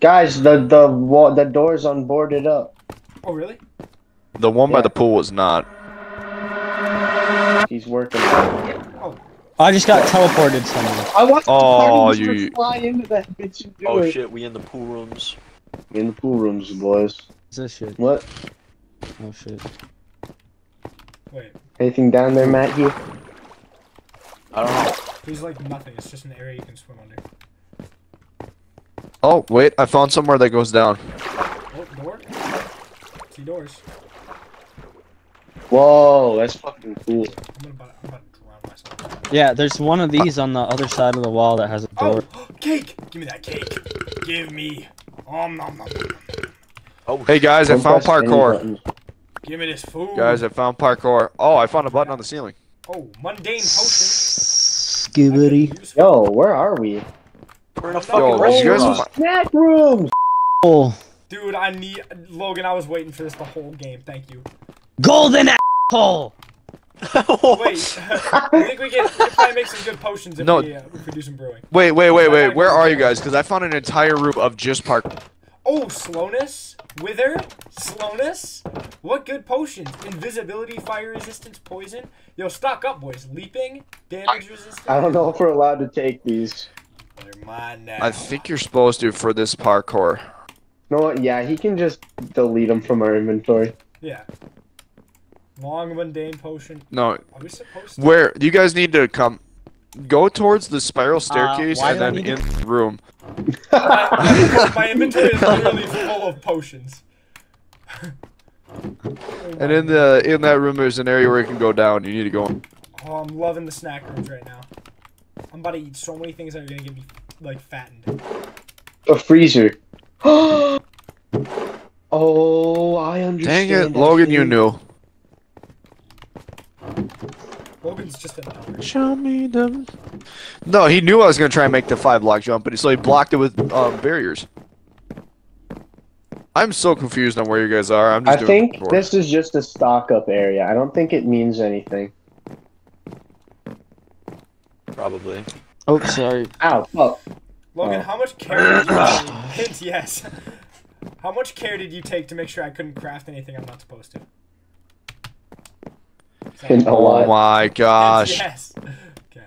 Guys, the the wall, the door's unboarded up. Oh really? The one by the pool was not. He's working. on it. I just got teleported somewhere. I want Oh, the party you- to fly into that bitch and do Oh it. shit, we in the pool rooms. We in the pool rooms, boys. What's this shit? What? Oh shit. Wait. Anything down there, Matt? Here? I don't know. There's like nothing. It's just an area you can swim under. Oh wait, I found somewhere that goes down. Oh, door. See doors. Whoa, that's fucking cool. I'm about, I'm about to drown myself. Yeah, there's one of these on the other side of the wall that has a door. Oh, door. cake! Give me that cake. Give me. Um, nom, nom, nom. Oh, Hey guys, I found parkour. Give me this food. Guys, I found parkour. Oh, I found a button on the ceiling. Oh, mundane potion. Skibidi. Yo, where are we? We're in a fucking Yo, did you guys restaurant. fi- Snack rooms. Oh, Dude, I need Logan. I was waiting for this the whole game. Thank you. golden asshole. Wait, I think we can, we can probably make some good potions if No. we uh, if we do some brewing. Wait, wait, wait, wait. Where are you guys? Because I found an entire room of just park. Oh, slowness, wither, slowness. What good potions? Invisibility, fire resistance, poison. Yo, stock up, boys. Leaping, damage resistance. I don't know if we're allowed to take these. They're mine now. I think you're supposed to for this parkour. You know what? Yeah, he can just delete them from our inventory. Yeah. Long mundane potion. No, Are we supposed to? where you guys need to come. Go towards the spiral uh, staircase why and then need in the room. my, my inventory is literally full of potions. And in the in that room, there's an area where you can go down. You need to go. Oh, I'm loving the snack rooms right now. I'm about to eat so many things that are gonna get me like fattened. A freezer. oh, I understand. Dang it, that Logan, you knew. Logan's just a number. Show me them. No, he knew I was gonna try and make the five block jump, but he so he blocked it with um, barriers. I'm so confused on where you guys are. I'm I just doing think this is just a stock up area. I don't think it means anything. Probably. Oh, sorry. Ow, fuck. Logan, Oh. how much care did you take? Hint yes. How much care did you take to make sure I couldn't craft anything I'm not supposed to? Hint a Oh my gosh, Yes. Okay.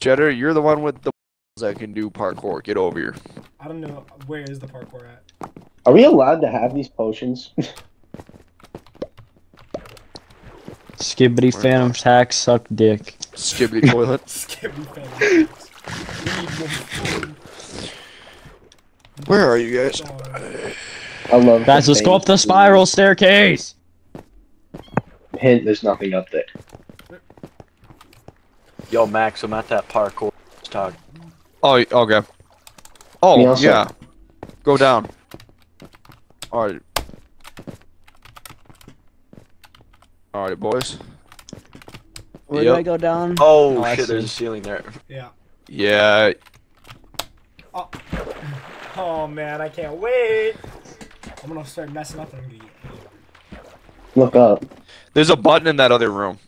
Cheddar, you're the one with the that can do parkour. Get over here. I don't know where is the parkour at. Are we allowed to have these potions? Skibidi Phantom's hack suck dick. Skibidi toilet. Skip me family. We need more food. Where are you guys? I love. Guys, let's go up the spiral staircase. Hint: There's nothing up there. Yo, Max, I'm at that parkour talk. Oh, okay. Oh, yeah. Go down. Alright. Alright, boys. Where Yep. do I go down? Oh, Oh, I shit, there's a ceiling there. yeah. Yeah. Oh oh man, I can't wait. I'm gonna start messing up and I'm gonna get Look up. There's a button in that other room.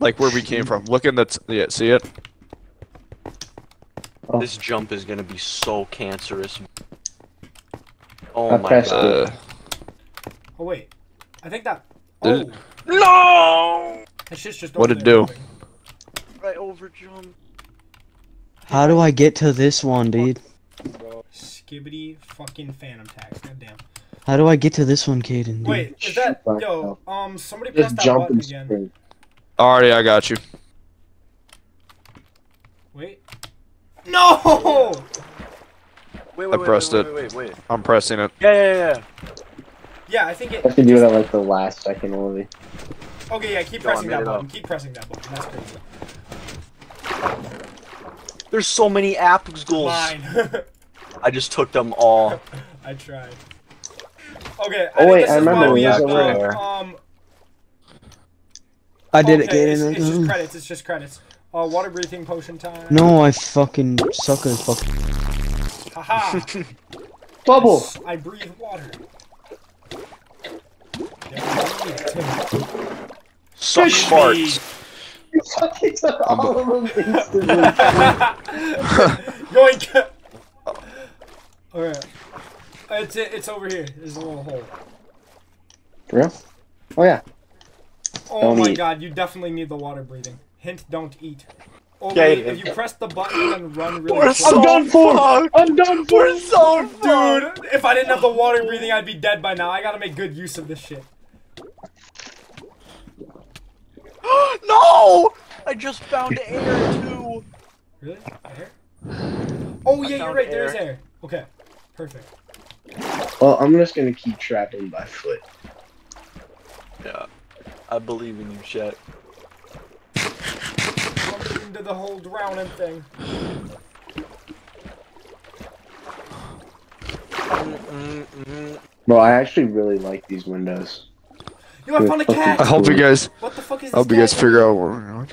Like where we came from. Look in the. T- yeah, see it? Oh. This jump is gonna be so cancerous. Oh I my god. Uh, Oh wait, I think that. Did Oh, it- No! that shit's just. What'd it do? moving. Right over jump. How do I get to this one, dude? Skibidi fucking phantom tax. Goddamn. How do I get to this one, Caden? dude? Wait, is that Fuck yo? Um, somebody press that jump button again. spring. alrighty, I got you. Wait. No! Wait, wait, I wait, pressed wait, it. Wait, wait, wait. I'm pressing it. Yeah, yeah, yeah. Yeah, I think it. I have to do it at like the last second only. Okay, yeah, keep Go pressing made that button. up. Keep pressing that button. That's crazy. There's so many apples. Mine. I just took them all. I tried. Okay, I Oh, wait, I remember we it was have over uh, um. I did it, okay, It's, it's just credits. It's just credits. Uh, water breathing potion time. No, I fucking suck at fucking. Haha. Bubble. Yes, I breathe water. Yeah, Tim. Suck Fish farts. He took all of them instantly. Yoink! Alright. It's it's over here. There's a little hole. For real? Oh yeah. Oh Don't my eat. god, you definitely need the water breathing. Hint, don't eat. Oh Yeah, yeah, if you yeah. press the button and run really We're quick. so fucked. I'm done for. We're so fucked. Dude, if I didn't have the water breathing, I'd be dead by now. I gotta make good use of this shit. no! I just found air too. Really? Air? Oh yeah, you're found right. There's air. air. Okay, perfect. Well, I'm just gonna keep trapping by foot. Yeah. I believe in you, Chet. Jump into the whole drowning thing. Bro, I actually really like these windows. Yo, I found a cat. I hope you guys. What the fuck is I this? hope you guys cat? figure out what we're doing.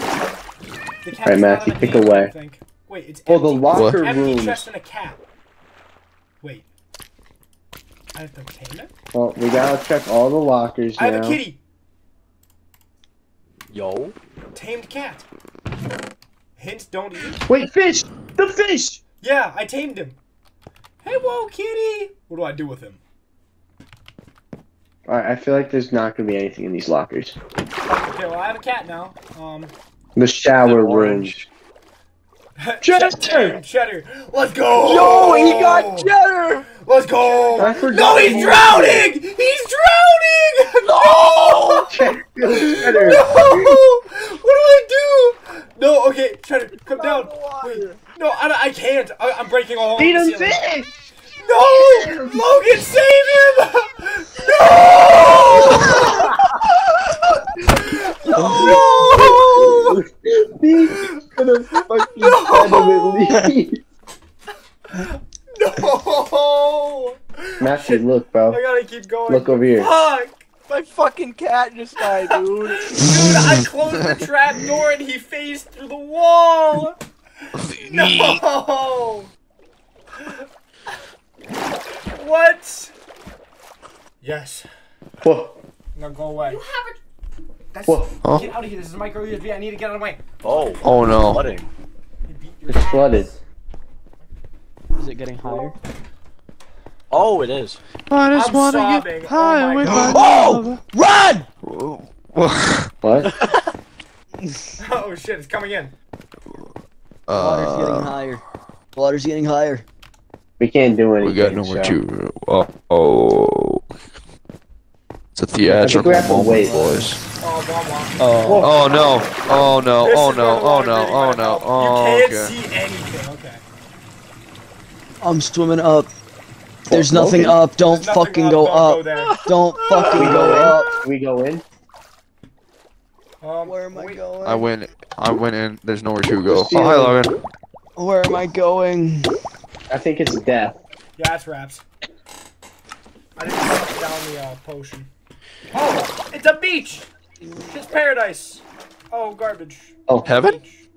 Alright, is not Matthew, pick table, away. Wait, it's Oh, the empty. locker empty rooms. chest and a cat. Wait. I have to tame it? Well, we gotta check all the lockers I now. have a kitty. Yo. Tamed cat. Hint, don't eat. Wait, fish! The fish! Yeah, I tamed him. Hey, whoa, kitty. What do I do with him? Alright, I feel like there's not gonna be anything in these lockers. Okay, well, I have a cat now. Um, The shower room. Cheddar! Cheddar. Cheddar. Let's go. Yo, he got cheddar. Let's go. I forgot No, he's he- drowning. He's drowning. No. Cheddar! No! Cheddar! What do I do? No, okay, Cheddar, come down. Wait, no, I, I can't. I, I'm breaking all. hole Feed in the him ceiling. Fish! No! Logan, save him! No! no! He's gonna fucking send him at least. No! Matthew, look, bro. I gotta keep going. Look over here. Fuck! My fucking cat just died, dude. Dude, I closed the trap door and he phased through the wall! No! What? Yes. Whoa, Now go away. That's, whoa. Huh? Get out of here. This is micro USB. I need to get out of the way. Oh. Oh no. Flooding. You beat your It's ass. flooded. Is it getting higher? Oh, it is. I just I'm wanna sobbing. get Oh high my with God. my Oh! Run! Whoa. Whoa. What? Oh shit, it's coming in. Water's getting Uh, higher. Water's getting higher. We can't do anything. we got number so- two. Oh, oh. It's a theatrical have moment, boys. Oh, blah, blah. Oh. Oh no! Oh no! Oh no! Oh no! Oh no! Oh You can't okay. see anything. Okay. I'm swimming up. There's nothing okay. up. Don't nothing fucking up, go don't up. Go. Don't fucking go go up. We go in? Um, Where am I going? I went. I went in. There's nowhere to go. Just Oh hi, Logan. Where am I going? I think it's death. Yeah, it's wraps. I didn't suck down the uh, potion. Oh, it's a beach. It's paradise. Oh, garbage. Oh, Heaven? Beach.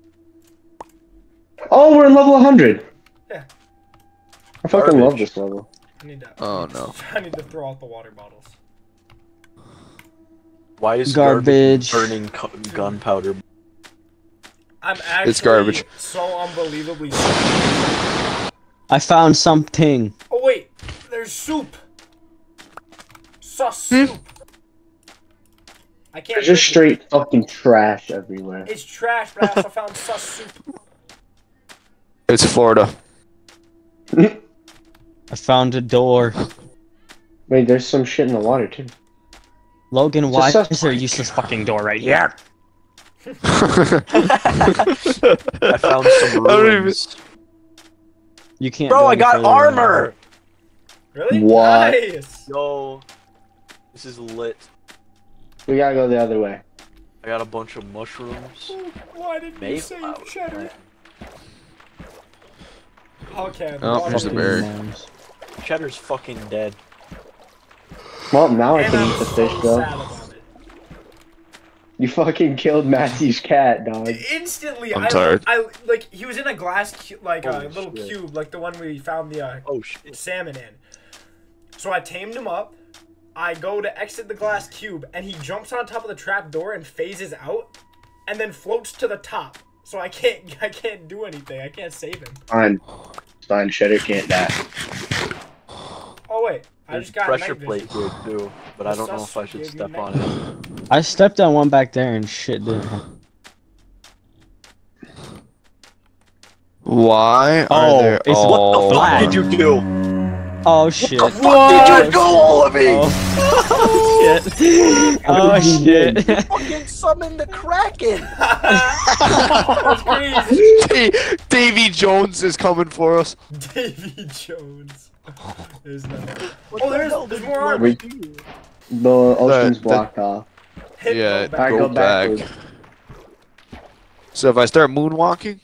Oh, we're in level 100. Yeah. I fucking love this level. I need to. Oh, no. I need to throw out the water bottles. Why is Garbage. burning gunpowder? I'm actually It's garbage. so unbelievably. I found something. Oh wait, there's soup. Sus Hmm? soup. I can't. There's just drink it. straight fucking trash everywhere. It's trash, but I also found sus soup. It's Florida. I found a door. Wait, there's some shit in the water too. Logan, It's why a sus- is there a useless fucking door right here? I found some I don't even- ruins. You can't. Bro, I got armor. Really? What? Nice. Yo, this is lit. We gotta go the other way. I got a bunch of mushrooms. Why didn't you Mayflower. save Cheddar? Oh, okay. Oh, water there's the Fucking berry. Cheddar's fucking dead. Well, now I And can I'm eat the so fish though. Sad about it. You fucking killed Matthew's cat, dog. Instantly, I'm I, tired. I like he was in a glass cu- like a Holy little shit. cube, like the one we found the uh, Oh shit. salmon in. So I tamed him up. I go to exit the glass cube, and he jumps on top of the trap door and phases out, and then floats to the top. so I can't I can't do anything. I can't save him. Fine. Fine, Shredder can't die. Oh wait, I There's just got pressure plate vision. here too, but I don't know if I should step on it. I stepped on one back there and shit didn't happen. Why are Oh, there? it's- what oh, the fuck did you do? Oh, oh shit. What did you do, Olivia? Oh shit. Oh shit. Fucking summon the Kraken! That's crazy. Da- Davy Jones is coming for us. Davy Jones. There's no. What Oh, the there's- there's more you We- The ocean's the- blocked off. Yeah, go back. go go back. backwards. So if I start moonwalking,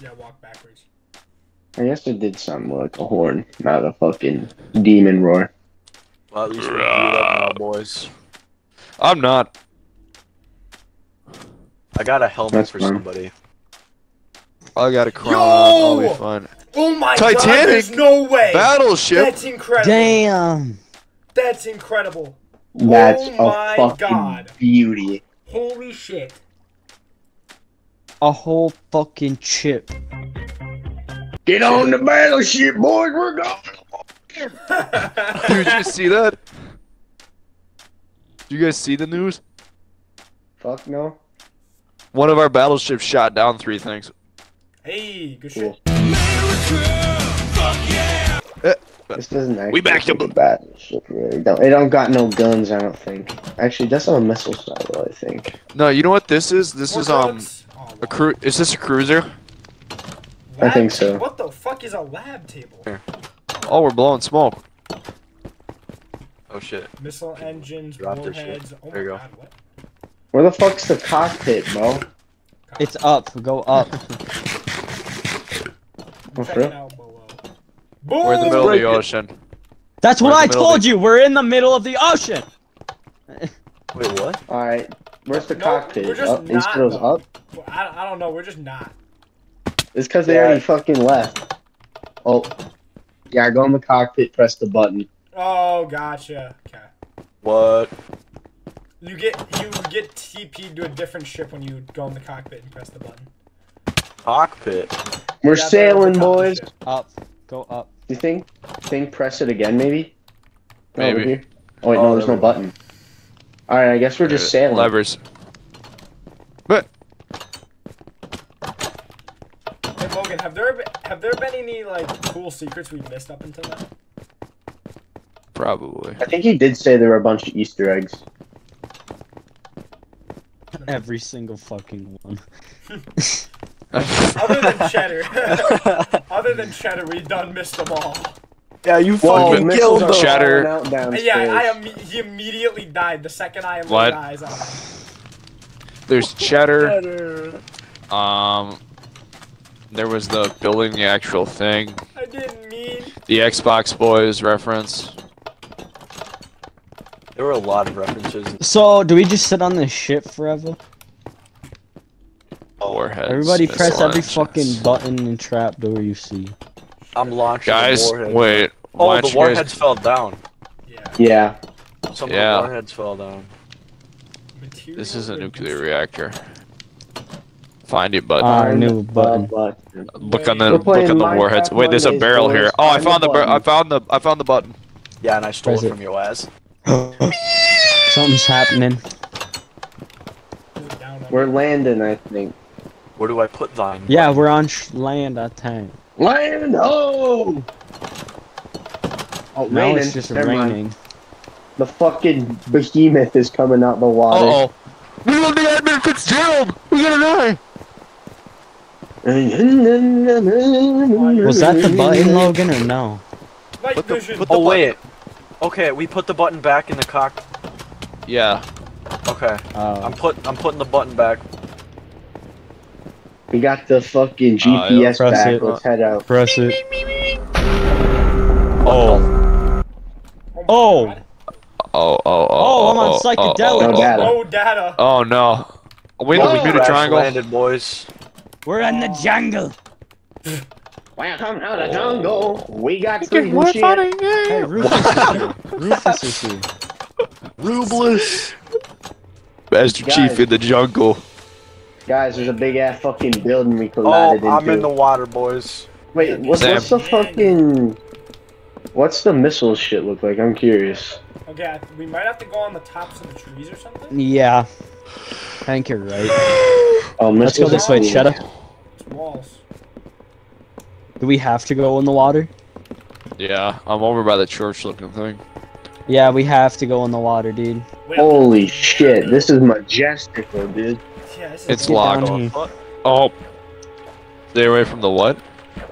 Yeah, walk backwards. I guess it did sound more like a horn, not a fucking demon roar. Well, at least we beat up now, boys. I'm not. I got a helmet That's for fine. somebody. I got a crown. Yo! I'll be fine. Oh my god, Titanic? there's no way. Battleship. That's incredible. Damn. That's incredible. That's Oh a my fucking God. beauty. Holy shit. A whole fucking chip. Get on the battleship, boys. We're going. Did you see that? Do you guys see the news? Fuck no. One of our battleships shot down three things. hey, good Cool. shit. This doesn't actually We backed look him. like a battleship, really. Don't, it don't got no guns, I don't think. Actually, that's on a missile silo, I think. No, you know what this is? This More is um drugs? A wow. cru. Is this a cruiser? I think so. What the fuck is a lab table? Oh, we're blowing smoke. Oh shit. Missile engines, Drop warheads. Oh There you go. god, what? Where the fuck's the cockpit, bro? It's up. Go up. Oh, real? Boom! We're in the middle of break the it. ocean. That's We're what I the middle of told you. We're in the middle of the ocean. Wait, what? Alright. Where's the No, cockpit? we're just Up? not, Instead of though. up? Well, I, I don't know. We're just not. It's because they Yeah. already fucking left. Oh. Yeah, go in the cockpit, press the button. Oh, gotcha. Okay. What? You get you get TP'd to a different ship when you go in the cockpit and press the button. Cockpit. We're Yeah, sailing, over top of the boys. ship. Up. Go up. You think? Think press it again, maybe? Maybe. Over here? Oh, wait, Oh, no, there's there no button. Alright, I guess we're just sailing. Levers. But Hey Logan, have there been, have there been any like cool secrets we missed up until now? probably. I think he did say there were a bunch of Easter eggs. Every single fucking one. Other than cheddar, other than cheddar, we done missed them all. yeah, you Whoa, fucking missiles killed are them. Cheddar. out. Yeah, I am. He immediately died the second I What? laid eyes on him. There's cheddar. Cheddar. Um, there was the building the actual thing. I didn't mean. The Xbox Boys reference. There were a lot of references. So, do we just sit on this ship forever? Warheads. Everybody press every engines. fucking button and trapdoor you see. I'm launching Guys, the warheads. wait. Oh, why the warheads guys? fell down. Yeah. Yeah. Some Yeah. of the warheads fell down. Material This is a nuclear reactor. Find it, button. Uh, new button. Uh, look on the look on the warheads. Wait, there's a barrel here. Oh, I Find the found the bar- I found the I found the button. Yeah, and I stole it it. from your ass. Something's happening. We're landing, I think. Where do I put thine? Yeah, we're on sh- land, I think. Land! Oh! Oh, Now raining. it's just Never mind. raining. The fucking behemoth is coming out the water. oh. We love the Edmund Fitzgerald. We gotta die. Was that the button, Logan, or no? Put the- put the Oh button- wait. Okay, we put the button back in the cock. Yeah. Okay, I'm Uh, put. I'm putting the button back. We got the fucking Uh, yeah, GPS press back. it. Let's head out. press it. Oh. my Oh. God. Oh, oh, oh. Oh, I'm on oh, psychedelic. Oh, No oh, data. oh, Oh, data. oh no. Wait, Whoa. we made a Crash triangle. landed, boys. We're in the ah. jungle. Welcome to the oh. jungle. We got Get food more and shit. funny, Hey, yeah. Rufus is here. Rufus is here. Rubless. Master Guys. Chief in the jungle. Guys, there's a big ass fucking building we collided Oh, collided I'm into. in the water, boys. Wait, what, Sam. what's the fucking? What's the missile shit look like? I'm curious. Okay, we might have to go on the tops of the trees or something. Yeah. I think you're right. Oh, Let's go this way, cool. shut up. Walls. Do we have to go in the water? Yeah, I'm over by the church looking thing. Yeah, we have to go in the water, dude. Wait, Holy shit, this is majestical, dude. yeah, this is It's locked. down. Oh. Stay away from the what?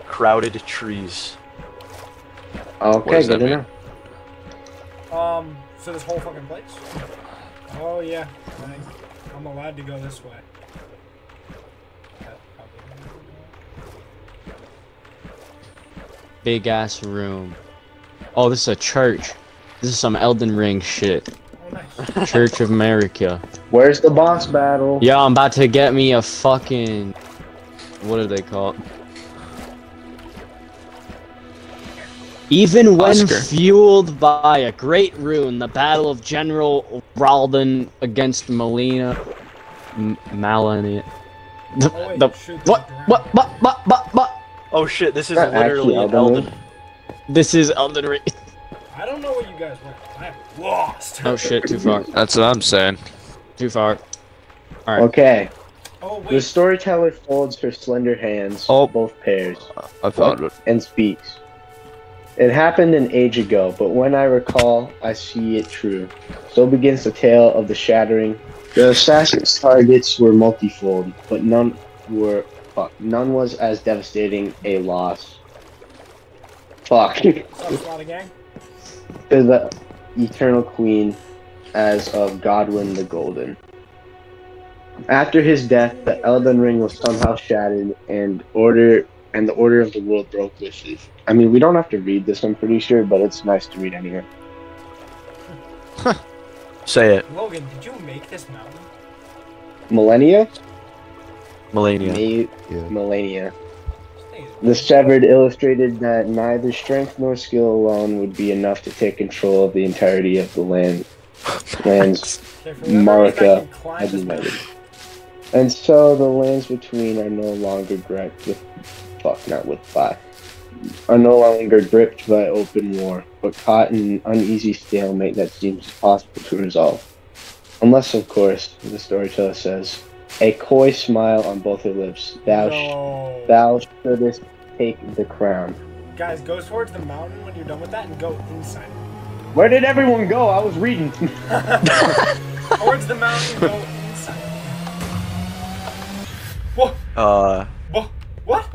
Crowded trees. Okay, good enough. Um, so this whole fucking place? Oh yeah, I- I'm allowed to go this way. Big ass room. Oh, this is a church. This is some Elden Ring shit. Oh nice. Church of America. Where's the boss battle? Yo, I'm about to get me a fucking. What do they call Even when Oscar. fueled by a great rune, the battle of General Ralden against Melina. M- Malania. The, Oh wait, the, what, what, what, what, what, what? Oh shit, this is uh, Not literally actually Elden. Elden This is Elden Ring. I don't know what you guys want. I'm lost. Oh shit, too far. That's what I'm saying. Too far. All right. Okay, Oh the storyteller folds her slender hands, Oh. both pairs, I found it. and speaks. It happened an age ago, but when I recall, I see it true. So begins the tale of the shattering. The assassin's targets were multifold, but none were fuck. None was as devastating a loss. Fuck. to What's up, Slaughter Gang? the eternal queen as of Godwyn the Golden. After his death, the Elden Ring was somehow shattered, and order and the order of the world broke with it. I mean, we don't have to read this, I'm pretty sure, but it's nice to read anyway. Say it. Logan, did you make this mountain? Millennia, Melania. May- Yeah. Millennia. This thing is- The Severed illustrated that neither strength nor skill alone would be enough to take control of the entirety of the land. Lands Okay, for whatever reason, I Marika had united. And so the lands between are no longer gripped with fuck not with five. Are no longer gripped by open war, but caught in an uneasy stalemate that seems impossible to resolve. Unless of course, the storyteller says, a coy smile on both her lips. Thou sh- No. thou shouldest take the crown. Guys, go towards the mountain when you're done with that and go inside. Where did everyone go? I was reading. towards the mountain, go inside. What? Uh, What? What?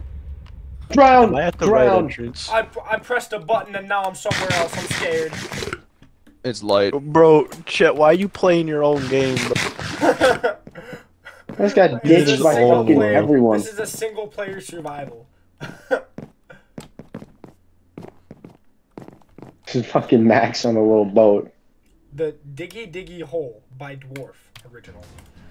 Drown! am I at the right entrance? I, I pressed a button and now I'm somewhere else. I'm scared. It's light. Bro, Chet, why are you playing your own game? I just got This is ditched a by fucking player- everyone. This is a single player survival. This is fucking Max on a little boat. the Diggy Diggy Hole by Dwarf original.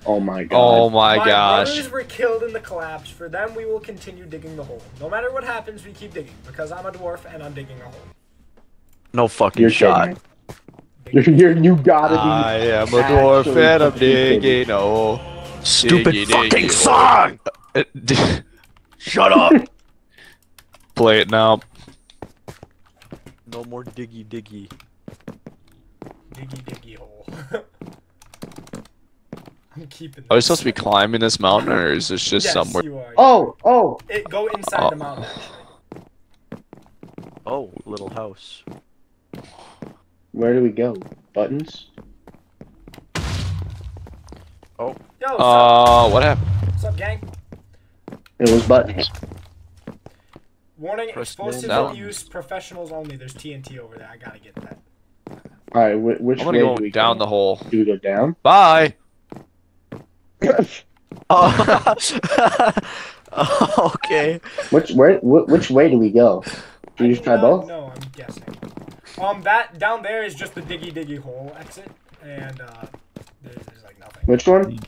Oh my oh god. Oh my My gosh. brothers were killed in the collapse. For them, we will continue digging the hole. No matter what happens, we keep digging because I'm a dwarf and I'm digging a hole. No fucking You're shot. You're, you're, you gotta be. I am a dwarf and I'm fucking kidding. digging. Oh. Stupid Diggy, fucking diggy, song! oh. Shut up! Play it now. no more diggy diggy. Diggy Diggy Hole. I'm keeping. Are we supposed to be climbing this mountain or is this just yes, somewhere? You are. Oh, oh. It, go inside Oh. the mountain. Actually. Oh, little house. Where do we go? Buttons? Oh. Yo. Uh, what happened? what's up, gang? It was buttons. Warning: Press explosive down. abuse, professionals only. There's TNT over there. I gotta get that. Alright, which I'm way gonna do we go down go? the hole. Do we go down? Bye. Oh, okay. Which where? Wh- which way do we go? Do I we just try not both? No, I'm guessing. Um, that down there is just the diggy diggy hole exit, and uh, there's, there's like nothing. Which one?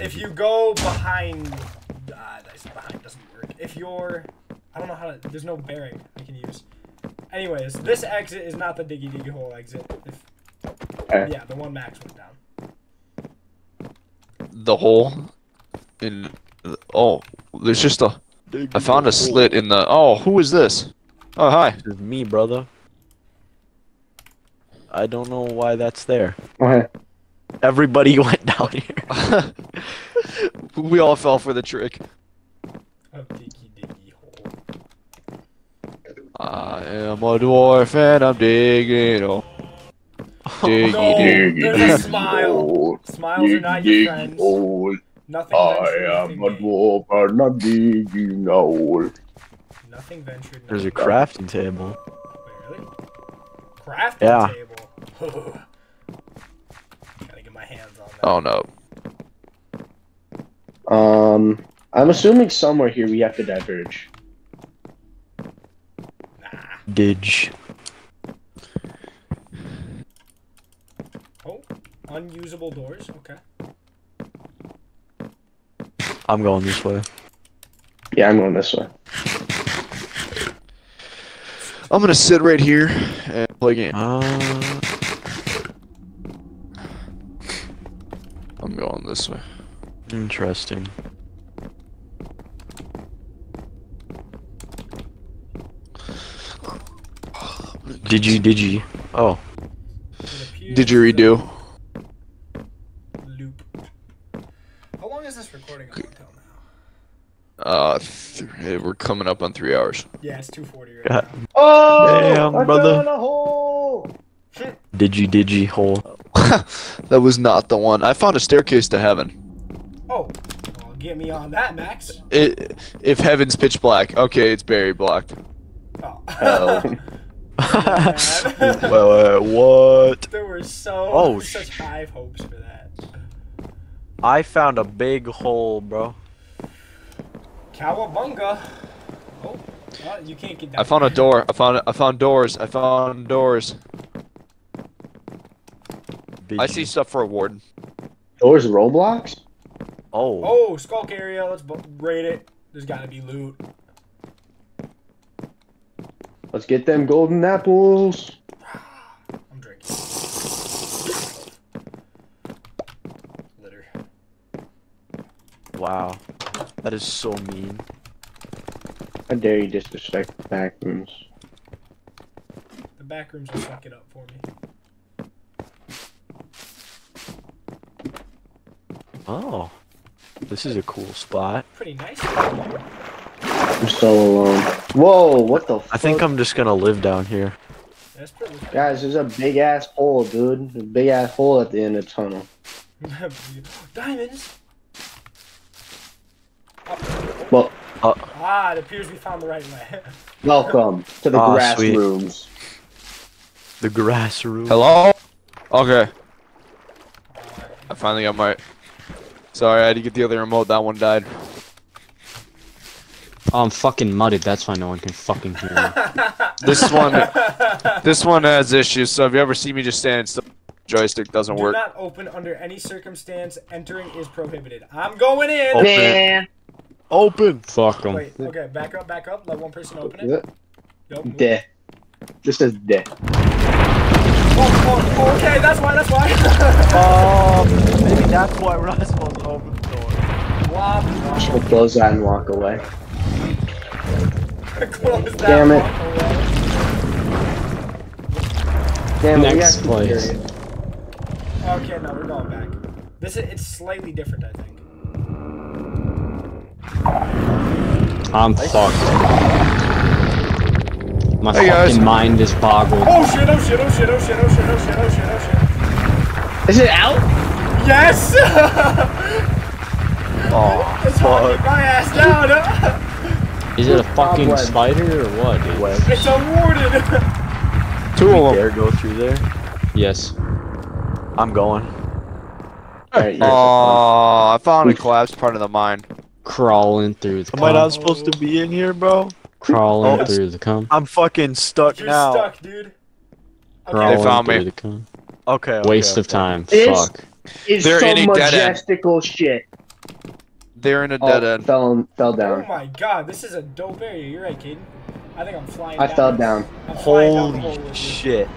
If you go behind, uh, this behind doesn't work. If you're, I don't know how to. There's no bearing I can use. Anyways, this exit is not the diggy diggy hole exit. If, Okay. yeah, the one Max went down. The hole in Oh, there's just a. I found a slit in the. Oh, who is this? Oh, hi. This is me, brother. I don't know why that's there. Okay. Everybody went down here. we all fell for the trick. A diggy diggy hole. I am a dwarf and I'm digging. Oh, diggy, No, diggy. there's a smile. Smiles are not your friends. Nothing ventured, I am nothing a gained. dwarf I'm not digging hole. Nothing ventured. There's a crafting table. Wait, really? Crafting Yeah. table. Gotta get my hands on that. Oh no. Um, I'm assuming somewhere here we have to diverge. Nah. Didge. Oh, unusable doors. Okay. I'm going this way. Yeah, I'm going this way. I'm gonna sit right here and play a game. Uh, I'm going this way. interesting. Did you? Did you? Oh, Did you redo? though- Loop. How long is this recording up until now? Uh, th- hey, we're coming up on three hours. Yeah, it's 240 right God. now. Oh, Damn, I brother. found a hole. did you? Did you? Hole. that was not the one. I found a staircase to heaven. Oh, well, get me on that, Max. It, if heaven's pitch black, okay, it's very blocked. Oh. Oh. Well, uh, what? there were so Oh, such high hopes for that. I found a big hole, bro. Cowabunga. Oh, well, you can't get down. I found a door. I found I found doors. I found doors. Did I see stuff for a warden. Doors Roblox? Oh. Oh, sculk area. Let's bu- raid it. There's gotta be loot. Let's get them golden apples. I'm drinking. Litter. Wow. That is so mean. How dare you disrespect the back rooms? The back rooms will suck it up for me. Oh. This is a cool spot. Pretty nice. I'm so alone. Whoa, what the fuck? I think I'm just gonna live down here. That's pretty. Guys, there's a big ass hole, dude. A big ass hole at the end of the tunnel. Diamonds. Well, Ah, it appears we found the right way. welcome to the Aw, grass sweet. rooms. The grass room. Hello? Okay. I finally got my. Sorry, I had to get the other remote. That one died. Oh, I'm fucking mudded. That's why no one can fucking hear me. This one, this one has issues. So if you ever see me just stand still, joystick doesn't Do work. not open under any circumstance. Entering is prohibited. I'm going in. Open it. Open. Fuck them. Wait. Okay. Back up. Back up. Let one person open it. Yeah. Nope. move. Death. This is death. Oh, oh, okay. That's why. That's why. Oh, maybe that's why we're not supposed to open the door. Wop. We'll close that and walk away. Close that. Damn it. walk away. Damn, it, Next place. Okay. No, we're going back. This is. It's slightly different, I think. I'm fucked. My hey fucking guys. mind is boggled. Oh shit, oh shit, oh shit, oh shit, oh shit, oh shit, oh shit, oh shit. Is it out? Yes! oh, it's fuck. my ass down! is it a fucking Bob spider or what, dude? Web. It's a warden! Two of them. dare go through there? Yes. I'm going. Right, oh, I found a collapsed part of the mine. Crawling through the Am I not supposed to be in here, bro? Crawling Oh, through the cum. I'm fucking stuck You're now. stuck, dude. Crawling found me. through the cum. Okay. okay, Waste of time. It's- Fuck. It's They're some in a dead end. majestical shit. They're in a Oh, dead end. fell, fell down. Oh my god, this is a dope area. You're right, Caden. I think I'm flying I down. fell down. I'm flying down Holy shit.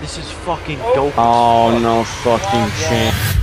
This is fucking Oh. dope. as Oh no fucking chance.